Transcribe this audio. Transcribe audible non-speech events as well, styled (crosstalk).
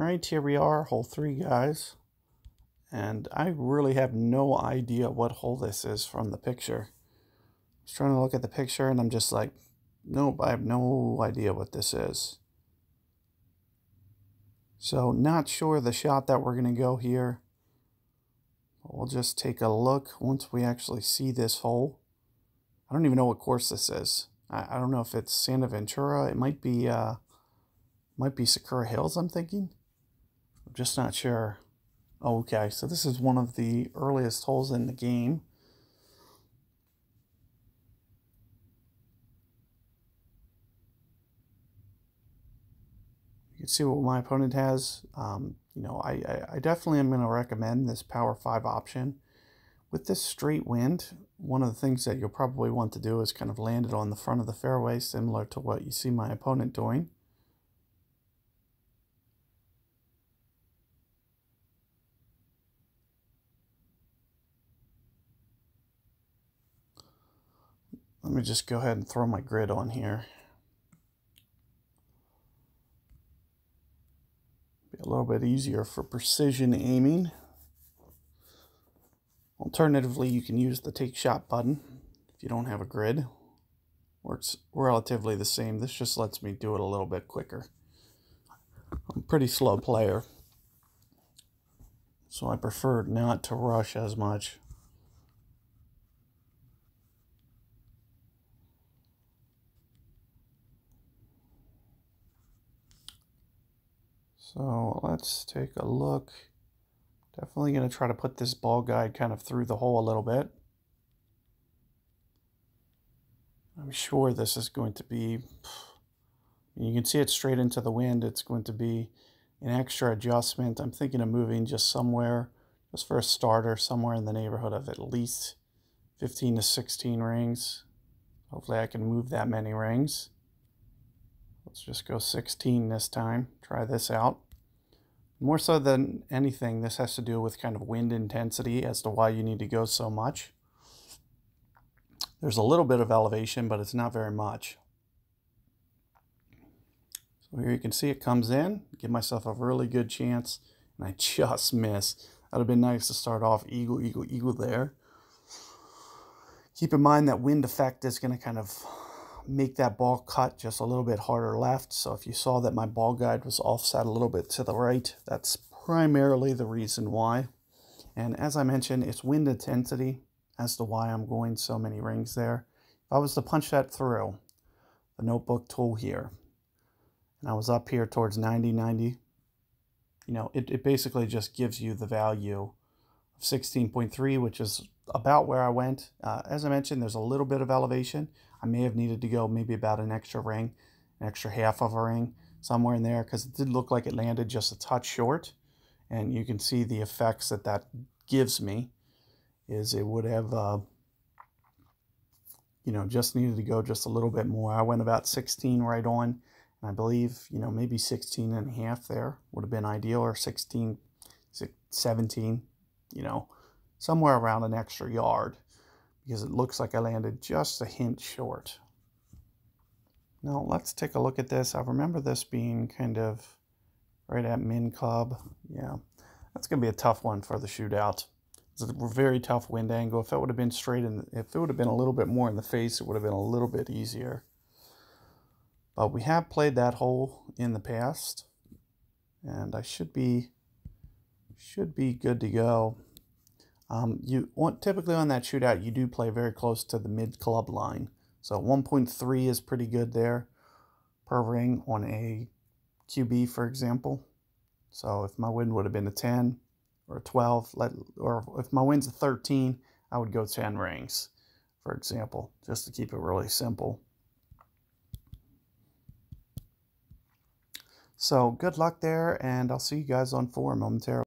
Right, here we are, hole three, guys. And I really have no idea what hole this is from the picture. I was trying to look at the picture and I'm just like, nope, I have no idea what this is. So not sure the shot that we're going to go here. We'll just take a look once we actually see this hole. I don't even know what course this is. I, I don't know if it's Santa Ventura. It might be, uh, might be Sakura Hills, I'm thinking. I'm just not sure. Oh, okay, so this is one of the earliest holes in the game. You can see what my opponent has. Um, you know, I, I, I definitely am going to recommend this Power 5 option. With this straight wind, one of the things that you'll probably want to do is kind of land it on the front of the fairway, similar to what you see my opponent doing. Let me just go ahead and throw my grid on here. Be a little bit easier for precision aiming. Alternatively, you can use the take shot button if you don't have a grid. Works relatively the same. This just lets me do it a little bit quicker. I'm a pretty slow player, so I prefer not to rush as much. So let's take a look. Definitely going to try to put this ball guide kind of through the hole a little bit. I'm sure this is going to be, you can see it straight into the wind. It's going to be an extra adjustment. I'm thinking of moving just somewhere, just for a starter, somewhere in the neighborhood of at least 15 to 16 rings. Hopefully I can move that many rings. Let's just go 16 this time. Try this out. More so than anything, this has to do with kind of wind intensity as to why you need to go so much. There's a little bit of elevation, but it's not very much. So here you can see it comes in, give myself a really good chance, and I (laughs) just miss. That would have been nice to start off eagle, eagle, eagle there. Keep in mind that wind effect is going to kind of make that ball cut just a little bit harder left. So if you saw that my ball guide was offset a little bit to the right, that's primarily the reason why. And as I mentioned, it's wind intensity as to why I'm going so many rings there. If I was to punch that through the notebook tool here, and I was up here towards 90, 90, you know, it, it basically just gives you the value 16.3, which is about where I went. Uh, as I mentioned, there's a little bit of elevation. I may have needed to go maybe about an extra ring, an extra half of a ring, somewhere in there, because it did look like it landed just a touch short. And you can see the effects that that gives me is it would have, uh, you know, just needed to go just a little bit more. I went about 16 right on. And I believe, you know, maybe 16 and a half there would have been ideal, or 16, 17, you know, somewhere around an extra yard because it looks like I landed just a hint short. Now let's take a look at this. I remember this being kind of right at min club. Yeah, that's going to be a tough one for the shootout. It's a very tough wind angle. If it would have been straight in, if it would have been a little bit more in the face, it would have been a little bit easier. But we have played that hole in the past, and I should be should be good to go. Um, you want typically on that shootout, you do play very close to the mid club line. So 1.3 is pretty good there per ring on a QB, for example. So if my win would have been a 10 or a 12, let, or if my win's a 13, I would go 10 rings, for example, just to keep it really simple. So good luck there, and I'll see you guys on four momentarily.